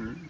Hmm?